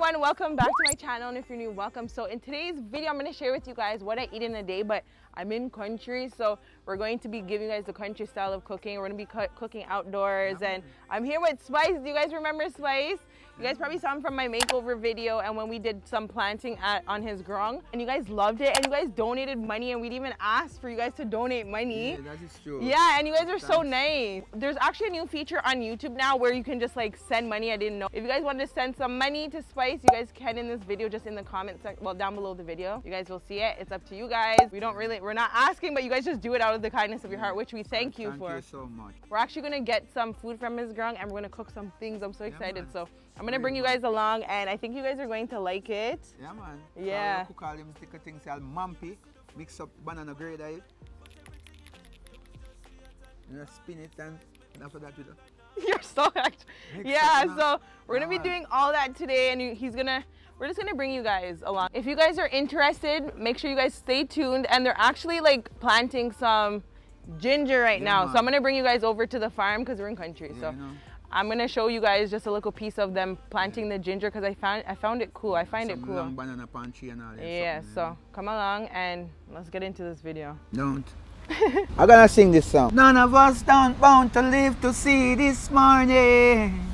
everyone, welcome back to my channel and if you're new, welcome. So in today's video, I'm going to share with you guys what I eat in a day, but I'm in country, so we're going to be giving you guys the country style of cooking. We're going to be cooking outdoors and I'm here with Spice. Do you guys remember Spice? You guys probably saw him from my makeover video and when we did some planting at, on his grung and you guys loved it and you guys donated money and we'd even asked for you guys to donate money. Yeah, that is true. Yeah, and you guys are so nice. There's actually a new feature on YouTube now where you can just like send money. I didn't know. If you guys wanted to send some money to Spice, you guys can in this video, just in the comment section, well, down below the video. You guys will see it. It's up to you guys. We don't really, we're not asking, but you guys just do it out of the kindness of your heart, which we thank you Thank for. Thank you so much. We're actually gonna get some food from Ms. Grung and we're gonna cook some things. I'm so excited. man. so I'm gonna bring you guys along and I think you guys are going to like it. Yeah, man. Yeah. So, cook all them thicker things called mampy. Mix up banana it. You know, spin it and, after that, you know. You're so act- Yeah, so we're gonna be doing all that today and he's gonna we're just gonna bring you guys along. If you guys are interested, make sure you guys stay tuned and they're actually like planting some ginger right Yeah, now. So I'm gonna bring you guys over to the farm because we're in country. Yeah, so you know. I'm gonna show you guys just a little piece of them planting the ginger because I found I found it cool. I find Some it cool. long banana punchy and all that. Yeah, something, so come along and let's get into this video. Don't. I'm gonna sing this song. None of us don't bound to live to see this morning,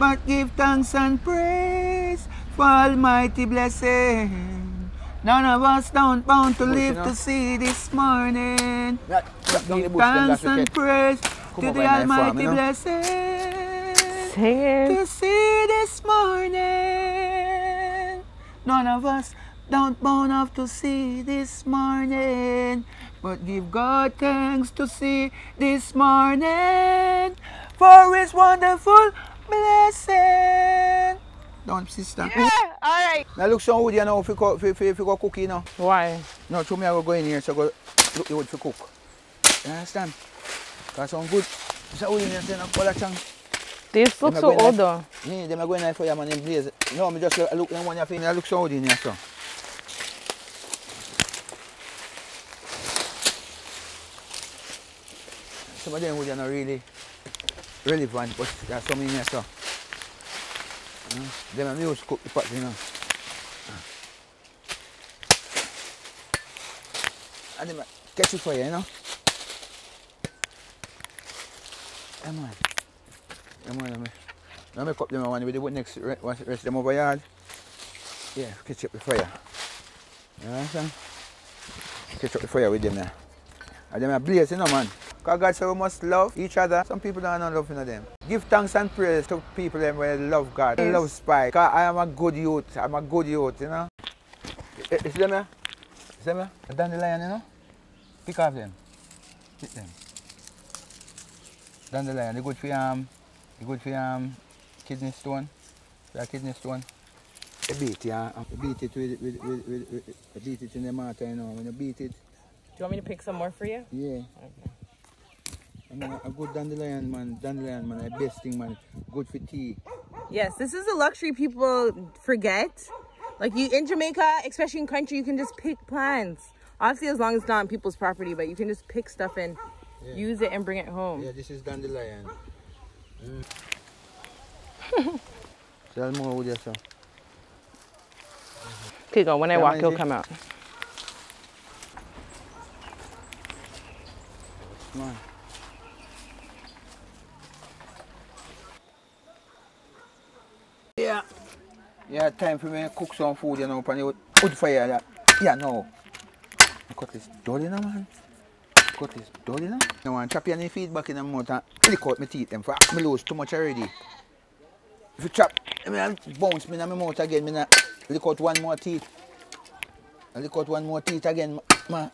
but give thanks and praise for Almighty blessing. None of us don't bound to live to see this morning. Give thanks and praise to the Almighty blessing. Sing it. To see this morning. None of us don't bound up to see this morning. But give God thanks to see this morning for his wonderful blessing. Don't sister. Yeah, all right. Now look some wood you know if you go, if, if, if you go cook you know. Why? No, to me I go go in here so go look the wood for cook. You understand? Cause some good. So wood in here say no color chang. This looks so old though. Yeah, them are going there for you man in blaze. No, me just uh, look, look them one you feel look so wood in here so. Some of them wood are not really relevant, but there are some in here so. You know, them are used to cook the pot, you know. Ah. And them catch it for you, you know. Yeah, man. Yeah, man, let me, let me cup them one with the next, re- rest them over yard. Yeah, catch up the fire. You understand? Catch up the fire with them there. And them are blaze, you know, man. Because God said we must love each other. Some people don't know love you them. Give thanks and praise to people them who love God. Yes. Love Spike. Because I am a good youth. I'm a good youth, you know. Eh, Is them here? Is them here? A dandelion, you know? Pick off them. Pick them. Dandelion, they good for um, they good for um, kidney stone. For your kidney stone. You beat, yeah. You beat it with, with, with, with, with you beat it in the mortar, you know. When you beat it, Do you want me to pick some more for you? yeah. I mean, a good dandelion, man. Dandelion, man, the best thing, man. Good for tea. Yes, this is a luxury people forget. Like you in Jamaica, especially in country, you can just pick plants. Obviously, as long as it's not on people's property, but you can just pick stuff and Yeah. use it and bring it home. Yeah, this is dandelion. Mm. Sell more with yourself. Okay, go. When I walk, he'll come out. Come on. Yeah. Yeah, time for me to cook some food, you know, upon the wood wood fire. Yeah, yeah no. I cut this dirty now, man. Cut this dirty now. I want to chop your feedback in the mouth and lick out my teeth them for me lose too much already. If you chop, I mean, I'll bounce me in my mouth again, me not lick out one more teeth. I lick out one more teeth again, man.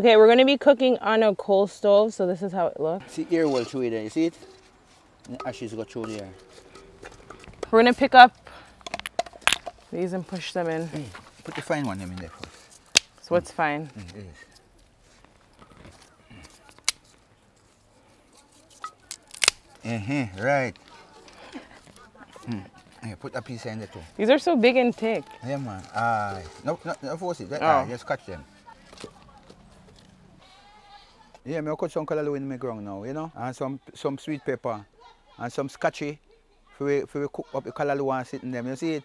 Okay, we're gonna be cooking on a coal stove, so this is how it looks. See ear well through there, you see it? And the ashes go through there. We're gonna pick up these and push them in. Hey, put the fine one in there first. So it's fine. Mm, it is. Uh-huh, right. Mm. Hey, put a piece in there too. These are so big and thick. Yeah, man. Aye. No, no, no force it. Oh. Aye, just catch them. Yeah, me cut some callaloo in my ground now, you know, and some some sweet pepper, and some scotchy, for we, for we cook up the callaloo and sit in them. You see it?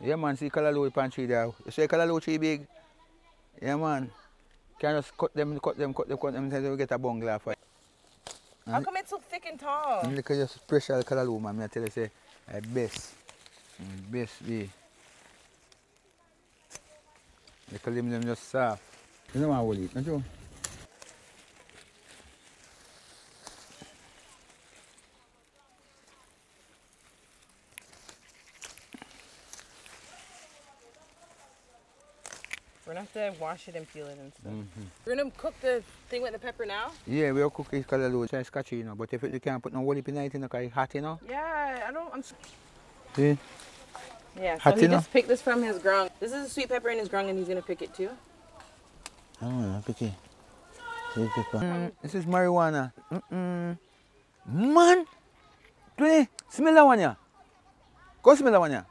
Yeah, man, see callaloo upon tree there. You see callaloo tree big? Yeah, man. Can just cut them, cut them, cut them, cut them until we get a bungalow for it. How come it's so thick and tall? And look at your special callaloo, man. I tell you, say, uh, best. Mm, best be. Look at them, them just soft. You know what I will eat, don't you? We're gonna have to wash it and peel it and stuff. Mm-hmm. We're gonna cook the thing with the pepper now? Yeah, we'll cook it callaloo. It's scotchy, you know. But if it, you can't put no wool in it, you know, 'cause it's hot, you know. Yeah, I don't. I'm. See? Yeah, so Hot he enough? just picked this from his grung. This is a sweet pepper in his grung, and he's gonna pick it too. Oh, pity. Mm, this is marijuana. Mm-mm. Man! Twinny, smell that one, yeah? Go smell that one, yeah?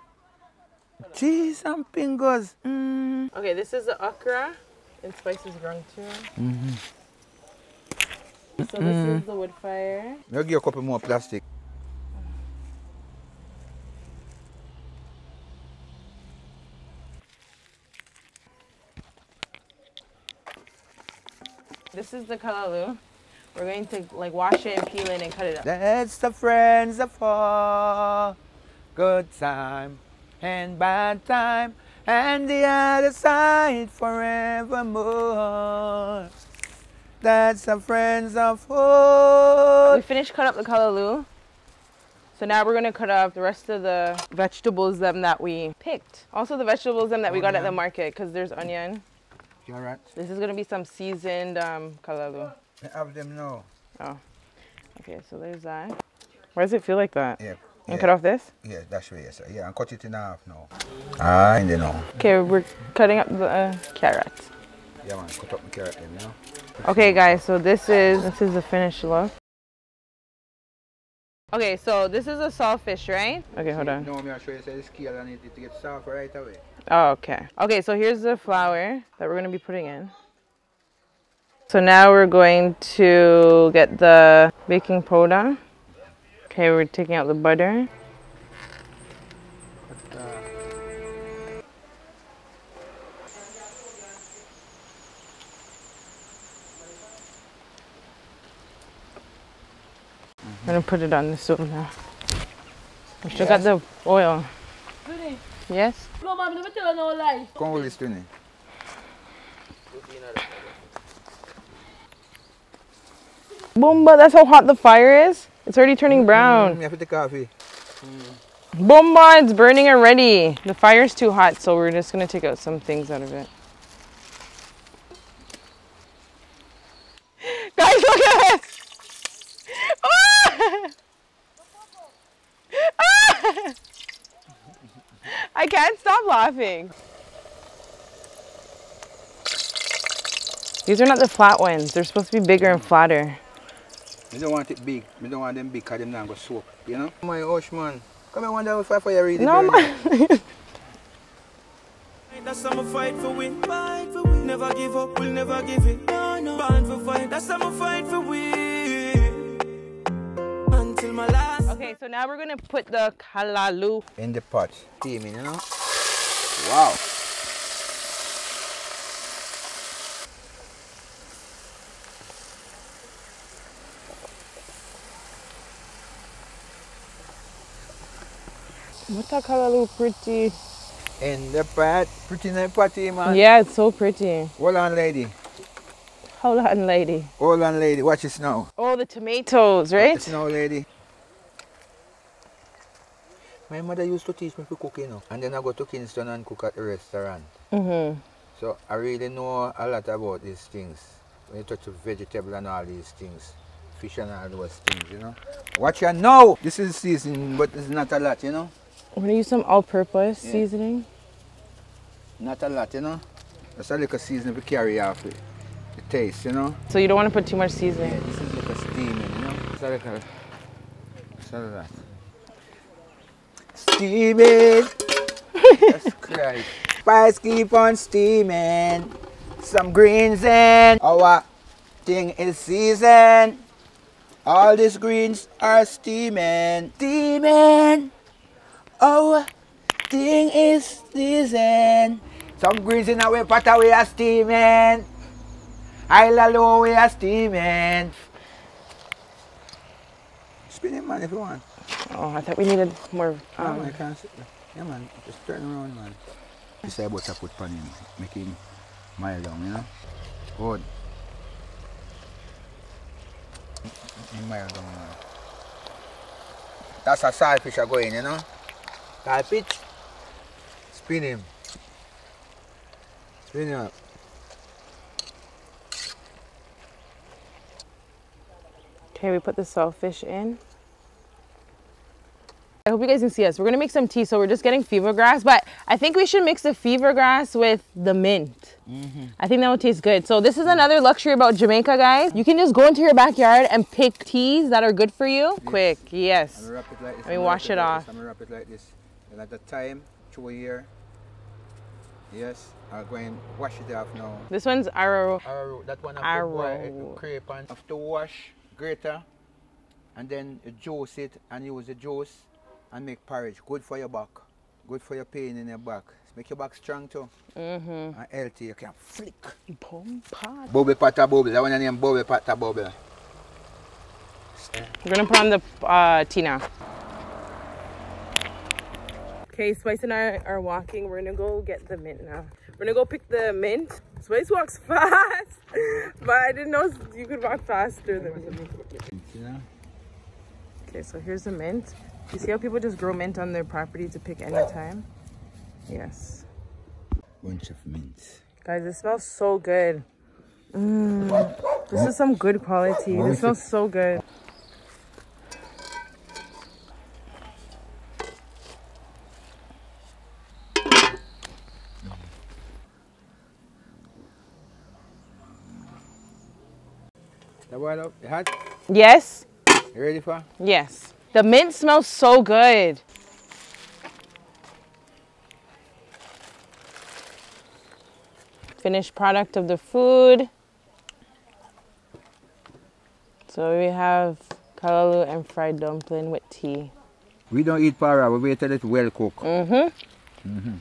Cheese and fingers. Mm. Okay, this is the okra and spices grung too. Mm-hmm. So this is the wood fire. I'll give you a couple more plastic. This is the callaloo. We're going to like wash it and peel it and cut it up. That's the friends of all. Good time and bad time. And the other side forevermore. That's the friends of all. We finished cut up the callaloo. So now we're gonna cut up the rest of the vegetables them that we picked. Also the vegetables them that we got at the market because there's onion. You alright? This is gonna be some seasoned um, callaloo. I have them now. Oh. Okay, so there's that. Why does it feel like that? Yeah. And cut off this? Yeah, that's right. Yes, yeah, and cut it in half now. Ah, and then now. Okay, we're cutting up the uh, carrots. Yeah, man, cut up the carrot then, you know. Okay, guys, so this is this is the finished look. Okay, so this is a saltfish, right? Okay, hold on. No, I'm going to show you say the scale and it to get soft right away. Oh, okay. Okay, so here's the flour that we're gonna be putting in. So now we're going to get the baking powder. Okay, we're taking out the butter. I'm gonna put it on the stove now. We still got the oil. Yes? No, mom, never tell her no lie. Come with this to me. Boomba, that's how hot the fire is. It's already turning brown. You have to take coffee. Boomba, it's burning already. The fire's too hot, so we're just gonna take out some things out of it. Guys, look at this! Ah! Ah! I can't stop laughing. These are not the flat ones. They're supposed to be bigger and flatter. Me don't want it big. Me don't want them big because them not go soak. You know? My hush man. Come here one day if I fire really No, man. That's how I fight for win. Fight for win. Never give up, we'll never give it. No, no. Born for fight. That's how I fight for win. Until my last. Okay, so now we're gonna put the callaloo In the pot. Steaming, you know? Wow. What that callaloo pretty? In the pot. Pretty nice potty, man. Yeah, it's so pretty. Hold on, lady. Hold on, lady. Hold on, lady. Watch this now. Oh, the tomatoes, right? Watch this now, lady. My mother used to teach me to cook, you know. And then I go to Kingston and cook at the restaurant. Mm-hmm. So I really know a lot about these things. When you touch the vegetable and all these things, fish and all those things, you know. Watch your now. This is season, but it's not a lot, you know. We're gonna use some all-purpose Yeah. seasoning. Not a lot, you know. Just a little seasoning to carry off it. The taste, you know. So you don't want to put too much Yeah, seasoning. this is like a steaming, you know. It's a little, it's a lot. Steaming. That's Christ. Spice keep on steaming. Some greens in. Our thing is seasoned. All these greens are steaming. Steaming. Oh, thing is season. Some grease in our pot we are steaming. Isle low we are steaming. Spin it, man, if you want. Oh, I thought we needed more. Um, Um, man, I can't sit there. Yeah, man, just turn around, man. This is what I put pan him, make him mild down, you know? Good. Make him mild down, man. That's a saltfish are going, you know? Saltfish. Spin him. Spin him up. Okay, we put the saltfish in. I hope you guys can see us. We're gonna make some tea, so we're just getting fever grass, but I think we should mix the fever grass with the mint. Mm-hmm. I think that would taste good. So this is another luxury about Jamaica, guys. You can just go into your backyard and pick teas that are good for you. Quick, yes. I'm gonna wrap it like this. Let me I'm gonna wash wrap it like off. This. I'm gonna wrap it like this. And at the time, through here. Yes, I'm going to wash it off now. This one's arrow. Arrow, that one Arrow. uh, crepe and have to wash, grater, and then juice it and use the juice and make porridge. Good for your back. Good for your pain in your back. Make your back strong too. Mm-hmm. And healthy. You can flick. Pom pot. Bubble pata bubble. That one name bubble pata bubble. We're gonna put on the uh, tea now. Okay, Spice and I are walking. We're gonna go get the mint now. We're gonna go pick the mint. Spice walks fast, but I didn't know you could walk faster than me. Okay, so here's the mint. You see how people just grow mint on their property to pick anytime? Yes. Bunch of mint. Guys, it smells so good. Mmm. This is some good quality. This smells so good. Boil up? Hot? Yes? You ready for? Yes. The mint smells so good. Finished product of the food. So we have callaloo and fried dumpling with tea. We don't eat para, we wait till it's well cooked. Mm-hmm.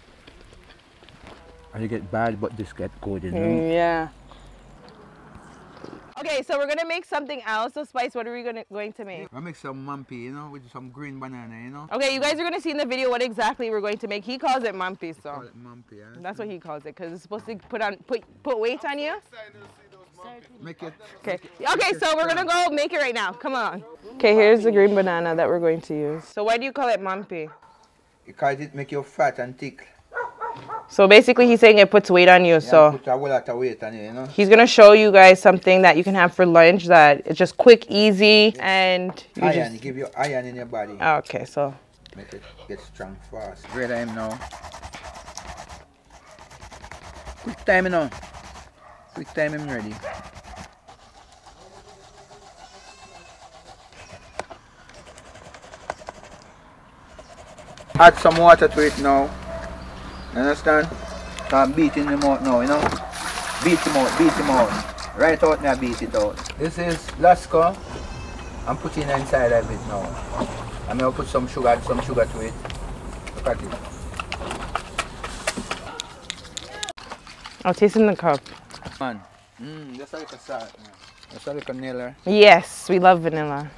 And you get bad, but this get good, you know? Yeah. Okay, so we're gonna make something else. So Spice, what are we gonna going to make? I make some mumpy, you know, with some green banana, you know? Okay, you guys are gonna see in the video what exactly we're going to make. He calls it mumpy, so. Call it mumpy, yeah? that's what he calls it because it's supposed to put on put put weight on you. Make it. Okay. Okay, so we're gonna go make it right now. Come on. Okay, here's the green banana that we're going to use. So why do you call it mumpy? Because it make you fat and thick. So basically, he's saying it puts weight on you. So put a whole lot of weight on it, you know? he's gonna show you guys something that you can have for lunch that is just quick, easy, and you Iron, just. give you iron in your body. Ah, okay, so Make it get strong fast. Great time now. Quick time know. Quick time I'm ready. Add some water to it now. You understand? Start beating them out now, you know? Beat him out, beat him out. Right out now, beat it out. This is Lasco. I'm putting inside of it now. I'm gonna put some sugar, some sugar to it. Look at it. I'll taste in the cup. Man, mmm, that's like a salt. That's like a nailer. Yes, we love vanilla.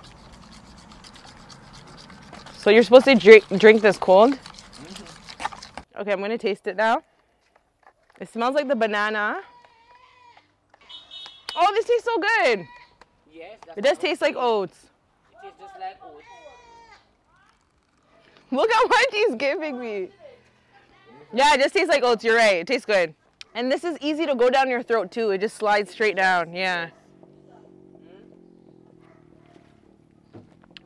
So you're supposed to drink drink this cold. Okay, I'm gonna taste it now. It smells like the banana. Oh, this tastes so good. Yes, that's It does taste like oats. it tastes just like oats. Look how much he's giving me. Yeah, it just tastes like oats. You're right. It tastes good. And this is easy to go down your throat too. It just slides straight down. Yeah.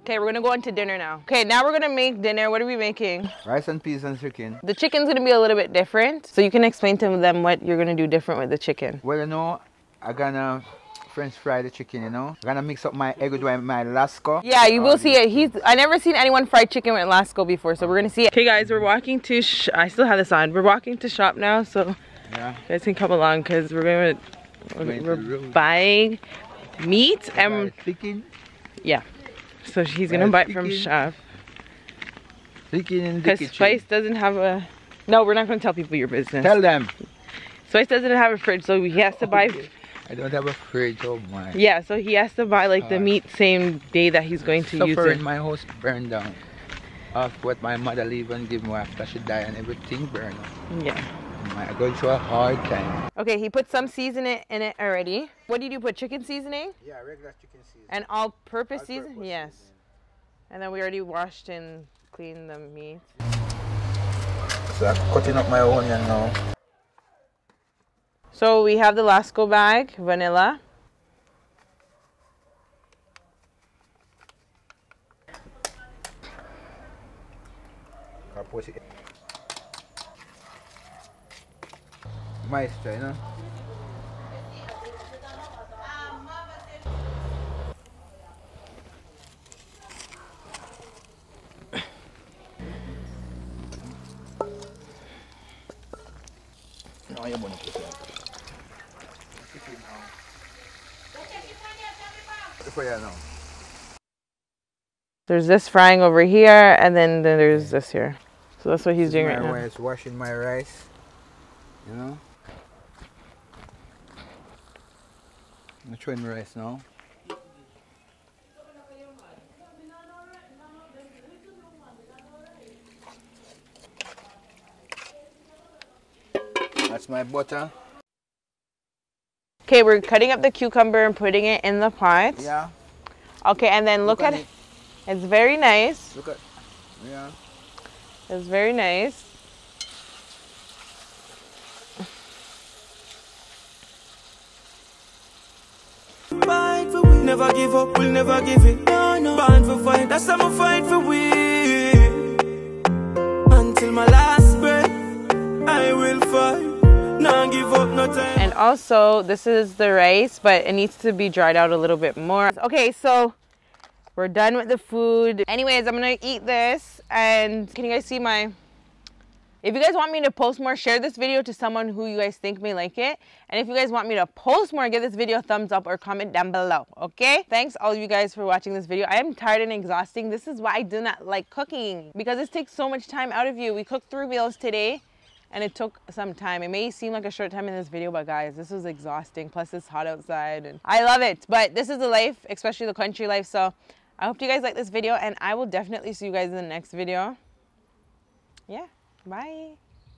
Okay, we're gonna go on to dinner now. Okay, now we're gonna make dinner. What are we making? Rice and peas and chicken. The chicken's gonna be a little bit different. So you can explain to them what you're gonna do different with the chicken. Well, you know, I'm gonna French fry the chicken, you know. I'm gonna mix up my egg with my Lasco. Yeah, you will see it. He's I never seen anyone fry chicken with Lasco before, so we're gonna see it. Okay, guys, we're walking to. Sh- I still have this on. We're walking to shop now, so Yeah. you guys can come along because we're gonna we're, we're buying meat and Chicken. yeah. So she's gonna buy it from Chef. shop. Leaking in the Because. Spice doesn't have a. No, we're not going to tell people your business. Tell them. Spice doesn't have a fridge, so he has to buy. I don't have a fridge. Oh my. Yeah, so he has to buy like the Uh, meat same day that he's going to use it. my house burned down. Of what my mother leave and give me after she died and everything burned. Yeah. I'm going through a hard time. Okay, he put some seasoning in it already. What did you put? Chicken seasoning Yeah, regular chicken seasoning. and all-purpose season? Yes. And then we already washed and cleaned the meat. So I'm cutting up my onion now. So we have the Lasco bag, vanilla. I put it. Maestro, you know? No, you're gonna put it. For you now. There's this frying over here, and then, then there's this here. So that's what he's doing my right now. rice, washing my rice. You know? I'm throwing my rice now. That's my butter. Okay, we're cutting up the cucumber and putting it in the pot. Yeah. Okay, and then look, at it. It's very nice. Look at. Yeah. It's very nice. Fight for we. Never give up, we'll never give it. No, no. Born for fight, that's how I fight for we. Until my last breath, I will fight. Give up, no time. And also, this is the rice, but it needs to be dried out a little bit more. Okay, so we're done with the food. Anyways, I'm gonna eat this. And can you guys see my... If you guys want me to post more, share this video to someone who you guys think may like it. And if you guys want me to post more, give this video a thumbs up or comment down below, okay? Thanks all of you guys for watching this video. I am tired and exhausting. This is why I do not like cooking because this takes so much time out of you. We cooked three meals today and it took some time. It may seem like a short time in this video, but guys, this was exhausting. Plus it's hot outside and I love it. But this is the life, especially the country life. So I hope you guys like this video and I will definitely see you guys in the next video. Yeah, bye.